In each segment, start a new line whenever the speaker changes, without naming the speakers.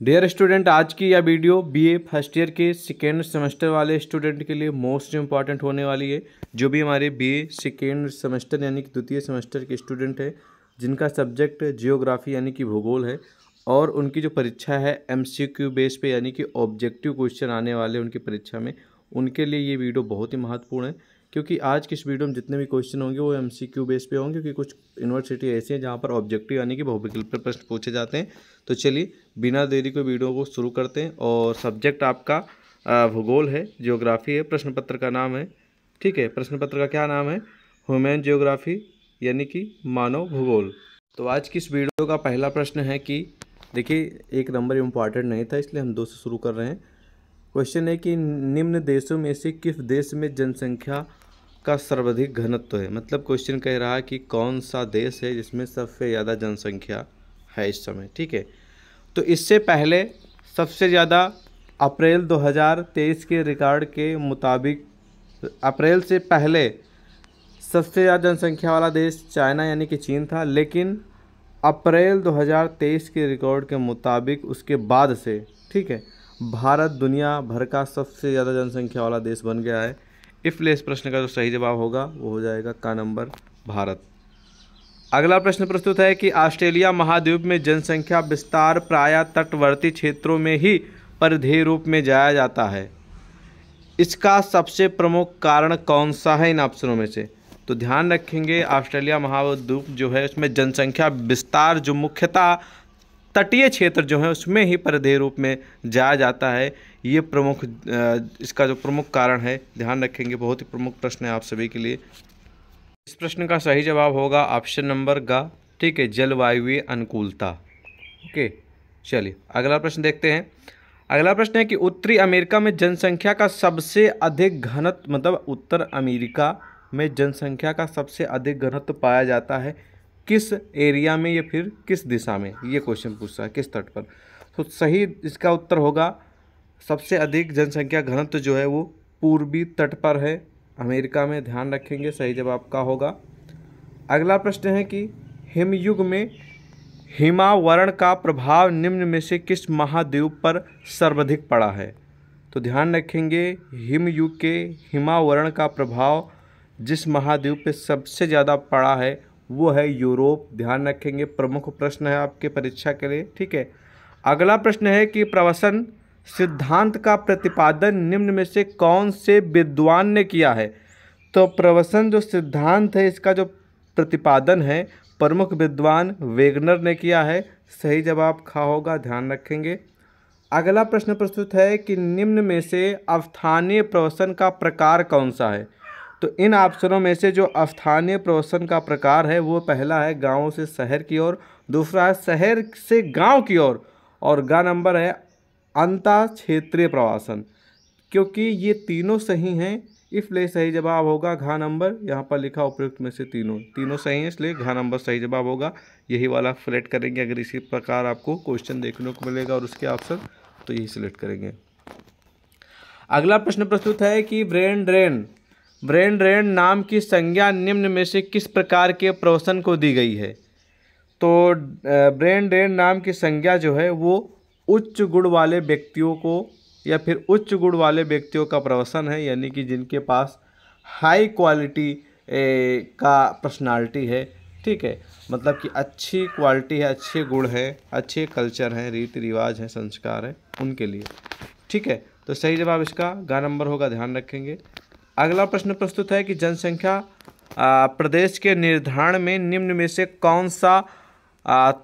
Dear student आज की यह वीडियो बीए फ़र्स्ट ईयर के सेकेंड सेमेस्टर वाले स्टूडेंट के लिए मोस्ट इंपॉर्टेंट होने वाली है। जो भी हमारे बीए सेकेंड सेमेस्टर यानी कि द्वितीय सेमेस्टर के स्टूडेंट है, जिनका सब्जेक्ट जियोग्राफी यानी कि भूगोल है, और उनकी जो परीक्षा है एमसीक्यू बेस पे यानी कि ऑब्जेक्टिव क्वेश्चन आने वाले उनकी परीक्षा में, उनके लिए ये वीडियो बहुत ही महत्वपूर्ण है। क्योंकि आज की इस वीडियो में जितने भी क्वेश्चन होंगे वो एम सी क्यू बेस पे होंगे, क्योंकि कुछ यूनिवर्सिटी ऐसी हैं जहाँ पर ऑब्जेक्टिव यानी कि बहुविकल्प प्रश्न पूछे जाते हैं। तो चलिए, बिना देरी को वीडियो को शुरू करते हैं और सब्जेक्ट आपका भूगोल है जियोग्राफी है, प्रश्न पत्र का नाम है। ठीक है, प्रश्न पत्र का क्या नाम है? ह्यूमन जियोग्राफी यानी कि मानव भूगोल। तो आज की इस वीडियो का पहला प्रश्न है कि, देखिए, एक नंबर इंपॉर्टेंट नहीं था, इसलिए हम दो से शुरू कर रहे हैं। क्वेश्चन है कि निम्न देशों में से किस देश में जनसंख्या का सर्वाधिक घनत्व है। मतलब क्वेश्चन कह रहा है कि कौन सा देश है जिसमें सबसे ज़्यादा जनसंख्या है इस समय, ठीक है? तो इससे पहले सबसे ज़्यादा अप्रैल 2023 के रिकॉर्ड के मुताबिक, अप्रैल से पहले सबसे ज़्यादा जनसंख्या वाला देश चाइना यानी कि चीन था, लेकिन अप्रैल 2023 के रिकॉर्ड के मुताबिक उसके बाद से, ठीक है, भारत दुनिया भर का सबसे ज़्यादा जनसंख्या वाला देश बन गया है। इसलिए इस प्रश्न का जो सही जवाब होगा, वो हो जाएगा का नंबर भारत। अगला प्रश्न प्रस्तुत है कि ऑस्ट्रेलिया महाद्वीप में जनसंख्या विस्तार प्राय तटवर्ती क्षेत्रों में ही परिधेय रूप में जाया जाता है। इसका सबसे प्रमुख कारण कौन सा है इन ऑप्शनों में से? तो ध्यान रखेंगे, ऑस्ट्रेलिया महाद्वीप जो है, उसमें जनसंख्या विस्तार जो मुख्यतः तटीय क्षेत्र जो है, उसमें ही परिधेय रूप में जाया जाता है। ये प्रमुख इसका जो प्रमुख कारण है, ध्यान रखेंगे, बहुत ही प्रमुख प्रश्न है आप सभी के लिए। इस प्रश्न का सही जवाब होगा ऑप्शन नंबर गा, ठीक है, जलवायु अनुकूलता। ओके, चलिए, अगला प्रश्न देखते हैं। अगला प्रश्न है कि उत्तरी अमेरिका में जनसंख्या का सबसे अधिक घनत्व मतलब उत्तर अमेरिका में जनसंख्या का सबसे अधिक घनत्व पाया जाता है। किस एरिया में या फिर किस दिशा में? ये क्वेश्चन पूछ है, किस तट पर? तो सही इसका उत्तर होगा, सबसे अधिक जनसंख्या घनत्व जो है वो पूर्वी तट पर है। अमेरिका में ध्यान रखेंगे, सही जवाब का होगा। अगला प्रश्न है कि हिमयुग में हिमावरण का प्रभाव निम्न में से किस महाद्वीप पर सर्वाधिक पड़ा है? तो ध्यान रखेंगे, हिमयुग के हिमावरण का प्रभाव जिस महाद्वीप पे सबसे ज़्यादा पड़ा है वो है यूरोप। ध्यान रखेंगे, प्रमुख प्रश्न है आपके परीक्षा के लिए, ठीक है? अगला प्रश्न है कि प्रवसन सिद्धांत का प्रतिपादन निम्न में से कौन से विद्वान ने किया है? तो प्रवसन जो सिद्धांत है, इसका जो प्रतिपादन है, प्रमुख विद्वान वेगनर ने किया है। सही जवाब खा होगा, ध्यान रखेंगे। अगला प्रश्न प्रस्तुत है कि निम्न में से अवस्थानीय प्रवसन का प्रकार कौन सा है? तो इन ऑप्शनों में से जो स्थानीय प्रवसन का प्रकार है, वो पहला है गाँव से शहर की ओर, दूसरा है शहर से गाँव की ओर, और गा नंबर है अंता क्षेत्रीय प्रवासन। क्योंकि ये तीनों सही हैं, इसलिए सही जवाब होगा घा नंबर। यहाँ पर लिखा उपयुक्त में से तीनों। तीनों सही हैं, इसलिए घा नंबर सही जवाब होगा। यही वाला सिलेक्ट करेंगे, अगर इसी प्रकार आपको क्वेश्चन देखने को मिलेगा और उसके ऑप्शन तो यही सिलेक्ट करेंगे। अगला प्रश्न प्रस्तुत है कि ब्रेन ड्रेन ब्रेन ड्रेन नाम की संज्ञा निम्न में से किस प्रकार के प्रवसन को दी गई है? तो ब्रेन ड्रेन नाम की संज्ञा जो है, वो उच्च गुण वाले व्यक्तियों को या फिर उच्च गुण वाले व्यक्तियों का प्रवसन है, यानी कि जिनके पास हाई क्वालिटी का पर्सनालिटी है। ठीक है? मतलब कि अच्छी क्वालिटी है, अच्छे गुण है, अच्छे कल्चर हैं, रीति रिवाज हैं, संस्कार हैं उनके लिए। ठीक है? तो सही जवाब इसका, गा नंबर होगा, ध्यान रखेंगे। अगला प्रश्न प्रस्तुत है कि जनसंख्या प्रदेश के निर्धारण में निम्न में से कौन सा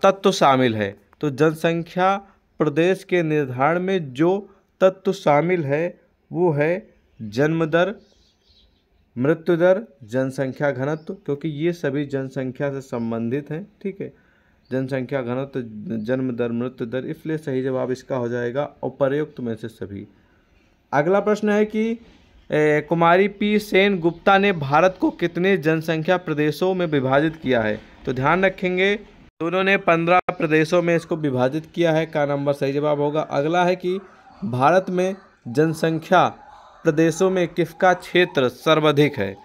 तत्व शामिल है? तो जनसंख्या, प्रदेश के निर्धारण में जो तत्व शामिल है, वो है जन्म दर, मृत्यु दर, जनसंख्या घनत्व, क्योंकि ये सभी जनसंख्या से संबंधित हैं, ठीक है? जनसंख्या घनत्व, जन्म दर, मृत्यु दर, इसलिए सही जवाब इसका हो जाएगा उपर्युक्त में से सभी। अगला प्रश्न है कि कुमारी पी सेन गुप्ता ने भारत को कितने जनसंख्या प्रदेशों में विभाजित किया है? तो ध्यान रखेंगे, दोनों ने पंद्रह प्रदेशों में इसको विभाजित किया है। का नंबर सही जवाब होगा? अगला है कि भारत में जनसंख्या प्रदेशों में किसका क्षेत्र सर्वाधिक है?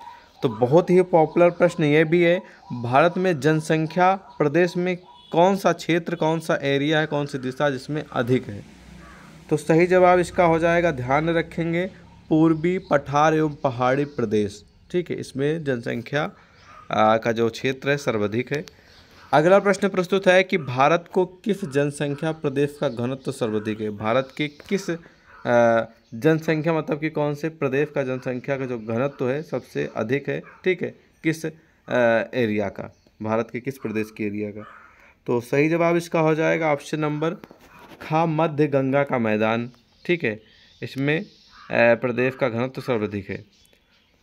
तो बहुत ही पॉपुलर प्रश्न ये भी है, भारत में जनसंख्या प्रदेश में कौन सा क्षेत्र, कौन सा एरिया है, कौन सी दिशा जिसमें अधिक है? तो सही जवाब इसका हो जाएगा, ध्यान रखेंगे पूर्वी पठार एवं पहाड़ी प्रदेश। ठीक है, इसमें जनसंख्या का जो क्षेत्र है, सर्वाधिक है। अगला प्रश्न प्रस्तुत है कि भारत को किस जनसंख्या प्रदेश का घनत्व तो सर्वाधिक है? भारत के किस जनसंख्या मतलब कि कौन से प्रदेश का जनसंख्या का जो घनत्व तो है, सबसे अधिक है? ठीक है, किस एरिया का? भारत के किस प्रदेश के एरिया का? तो सही जवाब इसका हो जाएगा ऑप्शन नंबर, खा मध्य गंगा का मैदान। ठीक है, इसमें प्रदेश का घनत्व सर्वाधिक है।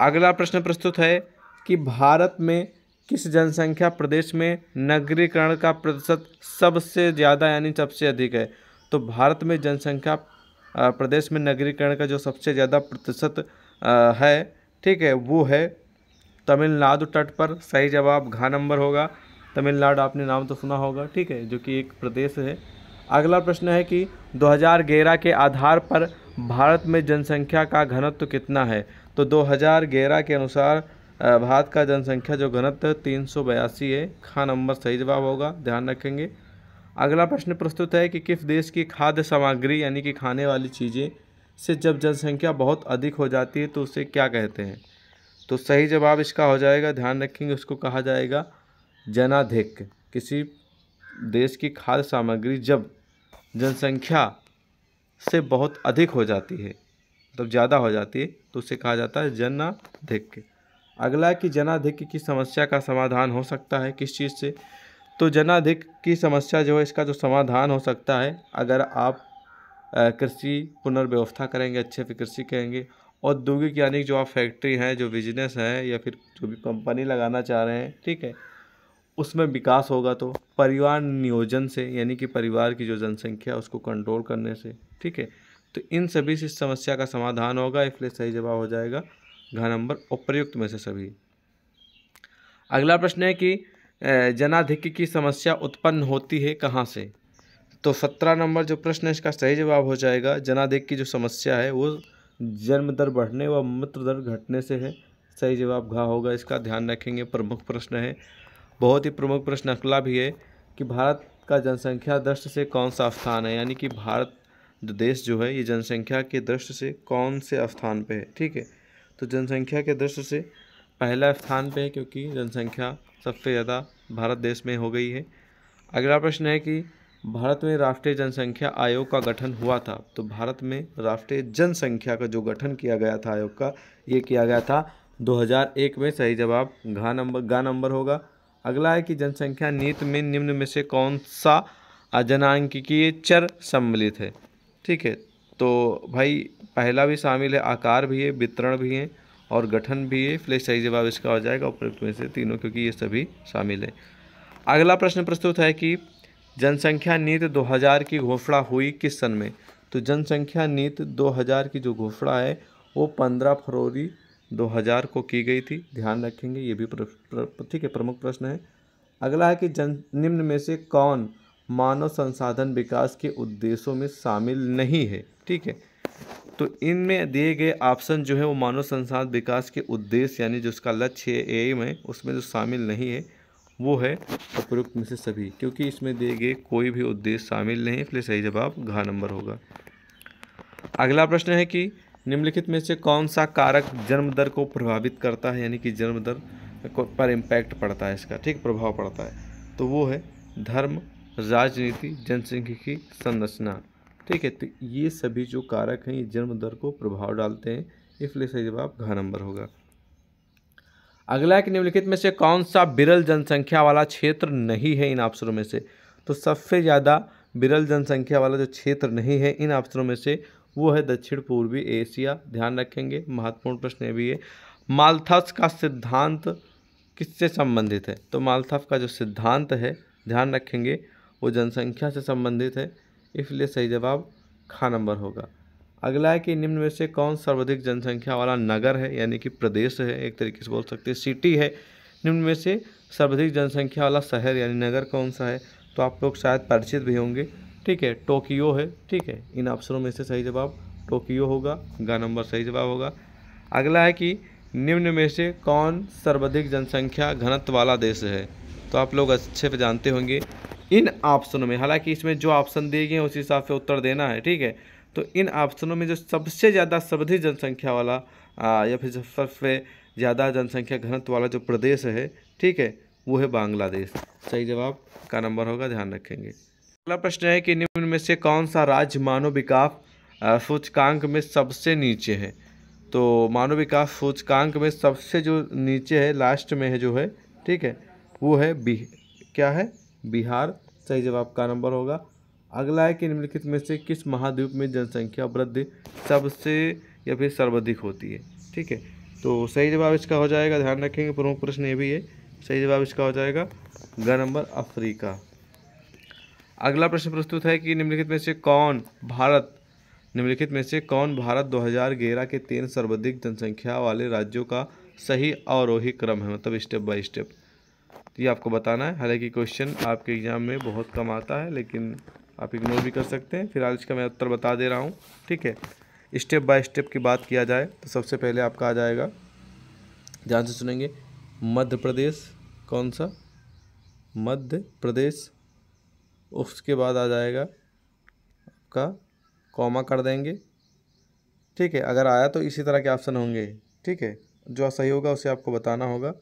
अगला प्रश्न प्रस्तुत है कि भारत में किस जनसंख्या प्रदेश में नगरीकरण का प्रतिशत सबसे ज़्यादा यानी सबसे अधिक है? तो भारत में जनसंख्या प्रदेश में नगरीकरण का जो सबसे ज़्यादा प्रतिशत है, ठीक है, वो है तमिलनाडु तट पर। सही जवाब घा नंबर होगा। तमिलनाडु आपने नाम तो सुना होगा, ठीक है, जो कि एक प्रदेश है। अगला प्रश्न है कि 2011 के आधार पर भारत में जनसंख्या का घनत्व कितना है? तो 2011 के अनुसार भारत का जनसंख्या जो घनत्व तीन सौ बयासी है। खा नंबर सही जवाब होगा, ध्यान रखेंगे। अगला प्रश्न प्रस्तुत है कि किस देश की खाद्य सामग्री, यानी कि खाने वाली चीज़ें, से जब जनसंख्या बहुत अधिक हो जाती है तो उसे क्या कहते हैं? तो सही जवाब इसका हो जाएगा, ध्यान रखेंगे उसको कहा जाएगा, जनाधिक। किसी देश की खाद्य सामग्री जब जनसंख्या से बहुत अधिक हो जाती है। मतलब ज़्यादा हो जाती है तो उसे कहा जाता है जनाधिक अगला कि जनाधिक की समस्या का समाधान हो सकता है किस चीज़ से? तो जनाधिक की समस्या जो है, इसका जो समाधान हो सकता है, अगर आप कृषि पुनर्व्यवस्था करेंगे, अच्छे से कृषि करेंगे, औद्योगिक यानी जो आप फैक्ट्री हैं, जो बिज़नेस हैं, या फिर जो भी कंपनी लगाना चाह रहे हैं, ठीक है, उसमें विकास होगा तो परिवार नियोजन से, यानी कि परिवार की जो जनसंख्या उसको कंट्रोल करने से ठीक है? तो इन सभी से समस्या का समाधान होगा, इसलिए सही जवाब हो जाएगा घ नंबर उपर्युक्त में से सभी। अगला प्रश्न है कि जनाधिक्य की समस्या उत्पन्न होती है कहाँ से? तो सत्रह नंबर जो प्रश्न है, इसका सही जवाब हो जाएगा। जनाधिक की जो समस्या है, वो जन्म दर बढ़ने व मृत्यु दर घटने से है। सही जवाब घा होगा इसका, ध्यान रखेंगे, प्रमुख प्रश्न है। बहुत ही प्रमुख प्रश्न अगला भी है कि भारत का जनसंख्या दृष्टि से कौन सा स्थान है? यानी कि भारत देश जो है, ये जनसंख्या के दृष्टि से कौन से स्थान पे है? ठीक है? तो जनसंख्या के दृष्टि से पहला स्थान पे है क्योंकि जनसंख्या सबसे ज़्यादा भारत देश में हो गई है। अगला प्रश्न है कि भारत में राष्ट्रीय जनसंख्या आयोग का गठन हुआ था तो भारत में राष्ट्रीय जनसंख्या का जो गठन किया गया था आयोग का, ये किया गया था 2001 में। सही जवाब, घा नंबर, गा नंबर होगा। अगला है कि जनसंख्या नीति में निम्न में से कौन सा जनांकिकीय चर सम्मिलित है? ठीक है? तो भाई, पहला भी शामिल है, आकार भी है, वितरण भी है और गठन भी है। इसलिए सही जवाब इसका हो जाएगा उपयुक्त में से तीनों, क्योंकि ये सभी शामिल है। अगला प्रश्न प्रस्तुत है कि जनसंख्या नीति 2000 की घोषणा हुई किस सन में? तो जनसंख्या नीति 2000 की जो घोषणा है, वो 15 फरवरी 2000 को की गई थी। ध्यान रखेंगे, ये भी ठीक है, प्रमुख प्रश्न है। अगला है कि जन, निम्न में से कौन मानव संसाधन विकास के उद्देश्यों में शामिल नहीं है। ठीक है? तो इनमें दिए गए ऑप्शन जो है, वो मानव संसाधन विकास के उद्देश्य, यानी जो उसका लक्ष्य है एम है, उसमें जो शामिल नहीं है, वो है उपयुक्त में से सभी, क्योंकि इसमें दिए गए कोई भी उद्देश्य शामिल नहीं इसलिए सही जवाब घा नंबर होगा। अगला प्रश्न है कि निम्नलिखित में से कौन सा कारक जन्म दर को प्रभावित करता है, यानी कि जन्म दर पर इम्पैक्ट पड़ता है इसका, ठीक? प्रभाव पड़ता है। तो वो है धर्म राजनीति, जनसंख्यिकी संरचना। ठीक है तो ये सभी जो कारक हैं, ये जन्म दर को प्रभाव डालते हैं, इसलिए सही जवाब घ नंबर होगा। अगला एक निम्नलिखित में से कौन सा बिरल जनसंख्या वाला क्षेत्र नहीं है इन अवसरों में से? तो सबसे ज़्यादा बिरल जनसंख्या वाला जो क्षेत्र नहीं है इन अवसरों में से, वो है दक्षिण पूर्वी एशिया। ध्यान रखेंगे, महत्वपूर्ण प्रश्न ये भी है। मालथस का सिद्धांत किससे संबंधित है? तो मालथस का जो सिद्धांत है, ध्यान रखेंगे वो जनसंख्या से संबंधित है, इसलिए सही जवाब खा नंबर होगा। अगला है कि निम्न में से कौन सर्वाधिक जनसंख्या वाला नगर है, यानी कि प्रदेश है, एक तरीके से बोल सकते हैं, सिटी है। निम्न में से सर्वाधिक जनसंख्या वाला शहर, यानी नगर कौन सा है तो आप लोग शायद परिचित भी होंगे। ठीक है, टोक्यो है, ठीक है, इन अवसरों में से सही जवाब टोक्यो होगा, गा नंबर सही जवाब होगा। अगला है कि निम्न में से कौन सर्वाधिक जनसंख्या घनत्व वाला देश है तो आप लोग अच्छे से जानते होंगे इन ऑप्शनों में हालाँकि इसमें जो ऑप्शन दिए गए हैं उस हिसाब से उत्तर देना है ठीक है? तो इन ऑप्शनों में जो सबसे ज़्यादा सबधी जनसंख्या वाला आ, या फिर सबसे ज़्यादा जनसंख्या घनत्व वाला जो प्रदेश है ठीक है वो है बांग्लादेश। सही जवाब का नंबर होगा ध्यान रखेंगे। अगला प्रश्न है कि निम्न में से कौन सा राज्य मानव विकास सूचकांक में सबसे नीचे है? तो मानव विकास सूचकांक में सबसे जो नीचे है लास्ट में है जो है ठीक है वो है बी क्या है? बिहार। सही जवाब का नंबर होगा। अगला है कि निम्नलिखित में से किस महाद्वीप में जनसंख्या वृद्धि सबसे या फिर सर्वाधिक होती है? ठीक है तो सही जवाब इसका हो जाएगा। ध्यान रखेंगे, प्रमुख प्रश्न ये भी है। सही जवाब इसका हो जाएगा ग नंबर अफ्रीका। अगला प्रश्न प्रस्तुत है कि निम्नलिखित में से कौन भारत, निम्नलिखित में से कौन भारत 2011 के तीन सर्वाधिक जनसंख्या वाले राज्यों का सही अवरोही क्रम है? मतलब स्टेप बाय स्टेप ये आपको बताना है। हालाँकि क्वेश्चन आपके एग्ज़ाम में बहुत कम आता है, लेकिन आप इग्नोर भी कर सकते हैं। फ़िलहाल इसका मैं उत्तर बता दे रहा हूँ, ठीक है? स्टेप बाय स्टेप की बात किया जाए तो सबसे पहले आपका आ जाएगा। ध्यान से सुनेंगे। मध्य प्रदेश कौन सा? मध्य प्रदेश। उसके बाद आ जाएगा आपका कॉमा कर देंगे। ठीक है, अगर आया तो इसी तरह के ऑप्शन होंगे, ठीक है? जो सही होगा उसे आपको बताना होगा।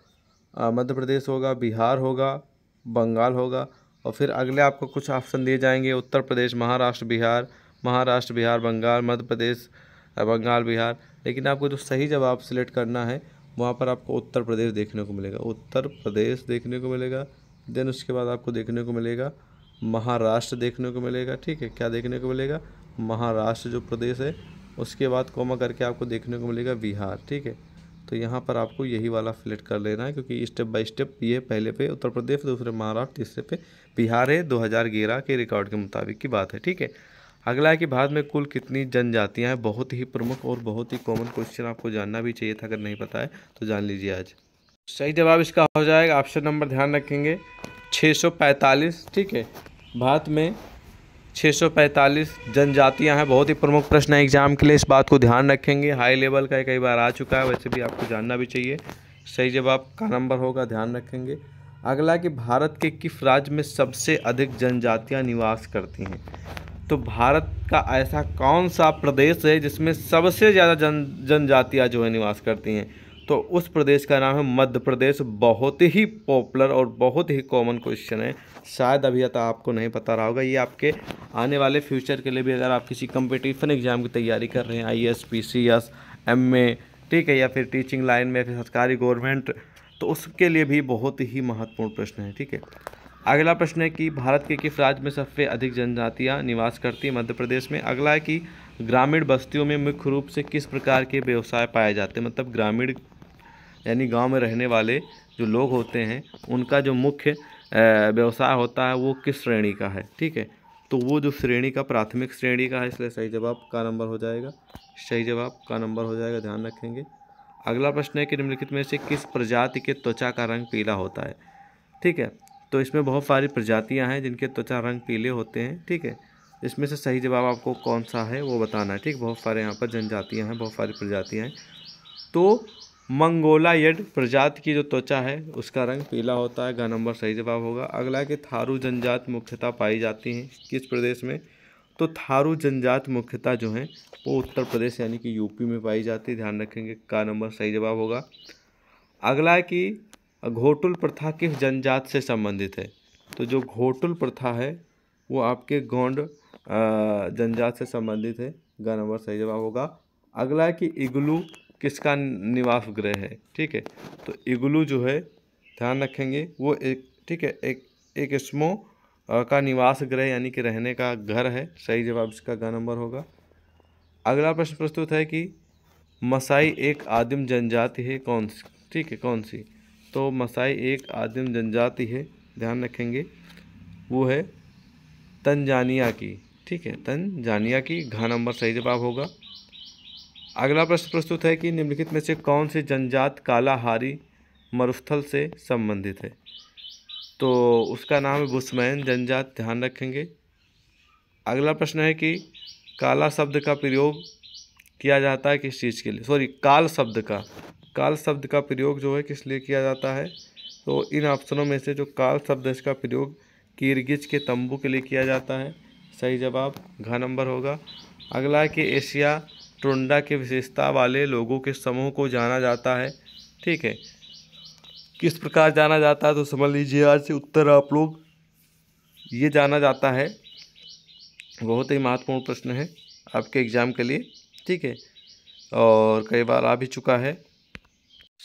मध्य प्रदेश होगा, बिहार होगा, बंगाल होगा और फिर अगले आपको कुछ ऑप्शन दिए जाएँगे। उत्तर प्रदेश, महाराष्ट्र, बिहार महाराष्ट्र, बिहार, बंगाल, मध्य प्रदेश बंगाल, बिहार। लेकिन आपको जो सही जवाब सिलेक्ट करना है, वहाँ पर आपको उत्तर प्रदेश देखने को मिलेगा। उत्तर प्रदेश देखने को मिलेगा देन उसके बाद आपको देखने को मिलेगा, महाराष्ट्र देखने को मिलेगा। ठीक है, क्या देखने को मिलेगा? महाराष्ट्र जो प्रदेश है, उसके बाद कोमा करके आपको देखने को मिलेगा बिहार। ठीक है तो यहाँ पर आपको यही वाला सिलेक्ट कर लेना है, क्योंकि स्टेप बाय स्टेप ये पहले पे उत्तर प्रदेश, दूसरे महाराष्ट्र, तीसरे पे बिहार है। 2011 के रिकॉर्ड के मुताबिक की बात है, ठीक है? अगला है कि भारत में कुल कितनी जनजातियाँ हैं, बहुत ही प्रमुख और बहुत ही कॉमन क्वेश्चन आपको जानना भी चाहिए था, अगर नहीं पता है तो जान लीजिए आज। सही जवाब इसका हो जाएगा ऑप्शन नंबर ध्यान रखेंगे 645 ठीक है? भारत में 645 जनजातियाँ हैं। बहुत ही प्रमुख प्रश्न है। एग्ज़ाम के लिए इस बात को ध्यान रखेंगे। हाई लेवल का कई बार आ चुका है। वैसे भी आपको जानना भी चाहिए। सही जवाब का नंबर होगा। ध्यान रखेंगे। अगला कि भारत के किस राज्य में सबसे अधिक जनजातियाँ निवास करती हैं? तो भारत का ऐसा कौन सा प्रदेश है जिसमें सबसे ज़्यादा जन, जनजातियाँ जो है निवास करती हैं? तो उस प्रदेश का नाम है मध्य प्रदेश। बहुत ही पॉपुलर और बहुत ही कॉमन क्वेश्चन है। शायद अभी तक आपको नहीं पता रहा होगा, ये आपके आने वाले फ्यूचर के लिए भी अगर आप किसी कंपटीशन एग्ज़ाम की तैयारी कर रहे हैं I S P C S M A ठीक है, या फिर टीचिंग लाइन में फिर सरकारी गवर्नमेंट तो उसके लिए भी बहुत ही महत्वपूर्ण प्रश्न है, ठीक है। अगला प्रश्न है कि भारत के किस राज्य में सबसे अधिक जनजातियाँ निवास करती हैं? मध्य प्रदेश में। अगला है कि ग्रामीण बस्तियों में मुख्य रूप से किस प्रकार के व्यवसाय पाए जाते हैं? मतलब ग्रामीण यानी गाँव में रहने वाले जो लोग होते हैं, उनका जो मुख्य व्यवसाय होता है वो किस श्रेणी का है, ठीक है? तो वो जो श्रेणी का, प्राथमिक श्रेणी का है, इसलिए सही जवाब का नंबर हो जाएगा। सही जवाब का नंबर हो जाएगा, ध्यान रखेंगे। अगला प्रश्न है कि निम्नलिखित में से किस प्रजाति के त्वचा का रंग पीला होता है, ठीक है? तो इसमें बहुत सारी प्रजातियाँ हैं जिनके त्वचा रंग पीले होते हैं, ठीक है? इसमें से सही जवाब आपको कौन सा है वो बताना है, ठीक? बहुत सारे यहाँ पर जनजातियाँ हैं, बहुत सारी प्रजातियाँ हैं। तो मंगोलायड प्रजाति की जो त्वचा है, उसका रंग पीला होता है गा नंबर सही जवाब होगा। अगला है कि थारू जनजात मुख्यतः पाई जाती हैं। किस प्रदेश में? तो थारू जनजात मुख्यतः जो है, वो उत्तर प्रदेश यानी कि यूपी में पाई जाती है। ध्यान रखेंगे, का नंबर सही जवाब होगा। अगला है कि घोटुल प्रथा किस जनजात से संबंधित है? तो जो घोटुल प्रथा है, वो आपके गोंड जनजात से संबंधित है। गा नंबर सही जवाब होगा। अगला है कि इग्लू किसका निवास ग्रह है, ठीक है? तो इग्लू जो है, ध्यान रखेंगे, वो एक, ठीक है, एक एक स्मो का निवास ग्रह यानी कि रहने का घर है। सही जवाब इसका ग नंबर होगा। अगला प्रश्न प्रस्तुत है कि मसाई एक आदिम जनजाति है, कौन सी, ठीक है, कौन सी? तो मसाई एक आदिम जनजाति है, ध्यान रखेंगे, वो है तंजानिया की, ठीक है, तंजानिया की घा नंबर सही जवाब होगा। अगला प्रश्न प्रस्तुत है कि निम्नलिखित में से कौन सी जनजात कालाहारी मरुस्थल से संबंधित है? तो उसका नाम है बुस्मैन जनजात ध्यान रखेंगे। अगला प्रश्न है कि काला शब्द का प्रयोग किया जाता है किस चीज़ के लिए? सॉरी काल शब्द का। काल शब्द का प्रयोग जो है किस लिए किया जाता है? तो इन ऑप्शनों में से जो काल शब्द इसका प्रयोग किरगिज के तंबू के लिए किया जाता है। सही जवाब, घ नंबर होगा। अगला है कि एशिया टुंडा के विशेषता वाले लोगों के समूह को जाना जाता है। ठीक है। किस प्रकार जाना जाता है तो समझ लीजिए आज से उत्तर आप लोग, ये जाना जाता है। बहुत ही महत्वपूर्ण प्रश्न है आपके एग्ज़ाम के लिए। ठीक है। और कई बार आ भी चुका है।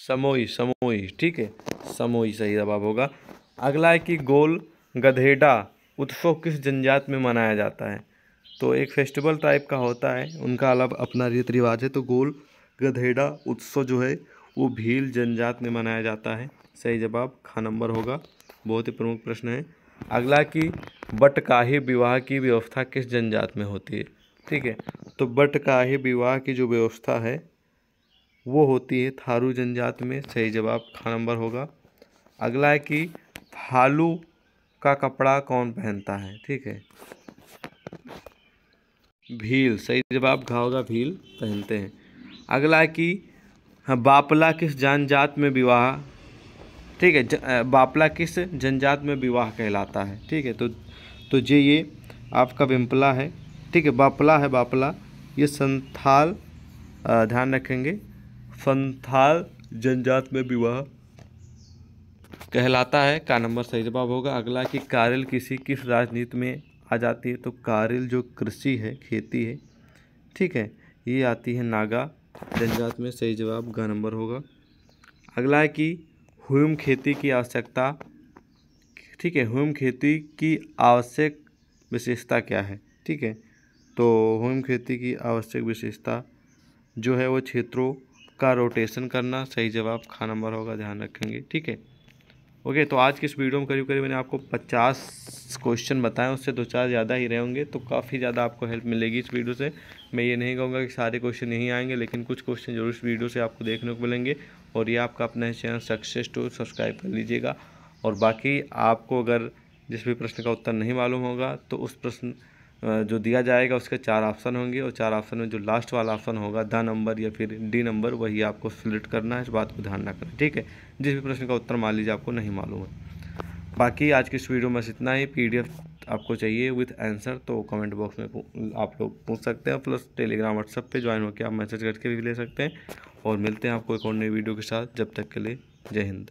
समोई समोई। ठीक है। समोई सही जवाब होगा। अगला है कि गोल गधेड़ा उत्सव किस जनजात में मनाया जाता है? तो एक फेस्टिवल टाइप का होता है, उनका अलग अपना रीति रिवाज है। तो गोल गधेड़ा उत्सव जो है, वो भील जनजात में मनाया जाता है। सही जवाब, खा नंबर होगा। बहुत ही प्रमुख प्रश्न है। अगला कि बटकाही विवाह की व्यवस्था किस जनजात में होती है? ठीक है तो बटकाही विवाह की जो व्यवस्था है, वो होती है थारू जनजात में। सही जवाब, खा नंबर होगा। अगला है कि फालू का कपड़ा कौन पहनता है? ठीक है भील, सही जवाब घा होगा भील पहनते हैं। अगला कि हाँ बापला किस जनजात में विवाह, ठीक है बापला किस जनजात में विवाह कहलाता है, ठीक है तो तो जे ये आपका विम्पला है, ठीक है, बापला है बापला, ये संथाल ध्यान रखेंगे, संथाल जनजात में विवाह कहलाता है, का नंबर सही जवाब होगा। अगला कि, कारिल किसी किस राजनीति में आ जाती है तो कारिल जो कृषि है, खेती है, ठीक है, ये आती है नागा। जनजात में सही जवाब ग नंबर होगा। अगला है कि हुम खेती की आवश्यकता, ठीक है, हुम खेती की आवश्यक विशेषता क्या है, ठीक है तो हुम खेती की आवश्यक विशेषता जो है वो क्षेत्रों का रोटेशन करना, सही जवाब खा नंबर होगा, ध्यान रखेंगे, ठीक है। ओके तो आज की इस वीडियो में करीब करीब मैंने आपको पचास क्वेश्चन बताए, उससे दो चार ज़्यादा ही रहे होंगे तो काफ़ी ज़्यादा आपको हेल्प मिलेगी इस वीडियो से। मैं ये नहीं कहूँगा कि सारे क्वेश्चन नहीं आएँगे, लेकिन कुछ क्वेश्चन ज़रूर इस वीडियो से आपको देखने को मिलेंगे, और ये आपका अपना चैनल सक्सेस टू सब्सक्राइब कर लीजिएगा। और बाकी आपको अगर जिस भी प्रश्न का उत्तर नहीं मालूम होगा तो उस प्रश्न जो दिया जाएगा उसके चार ऑप्शन होंगे और चार ऑप्शन में जो लास्ट वाला ऑप्शन होगा, द नंबर या फिर डी नंबर, वही आपको सिलेक्ट करना है, इस बात को ध्यान रखना ठीक है? जिस भी प्रश्न का उत्तर मान लीजिए, आपको नहीं मालूम है। बाकी आज की इस वीडियो में इतना ही। पीडीएफ आपको चाहिए विथ आंसर तो कमेंट बॉक्स में आप लोग पूछ सकते हैं प्लस टेलीग्राम व्हाट्सएप पे ज्वाइन होकर आप मैसेज करके भी ले सकते हैं। और मिलते हैं आपको एक और नई वीडियो के साथ। जब तक के लिए, जय हिंद।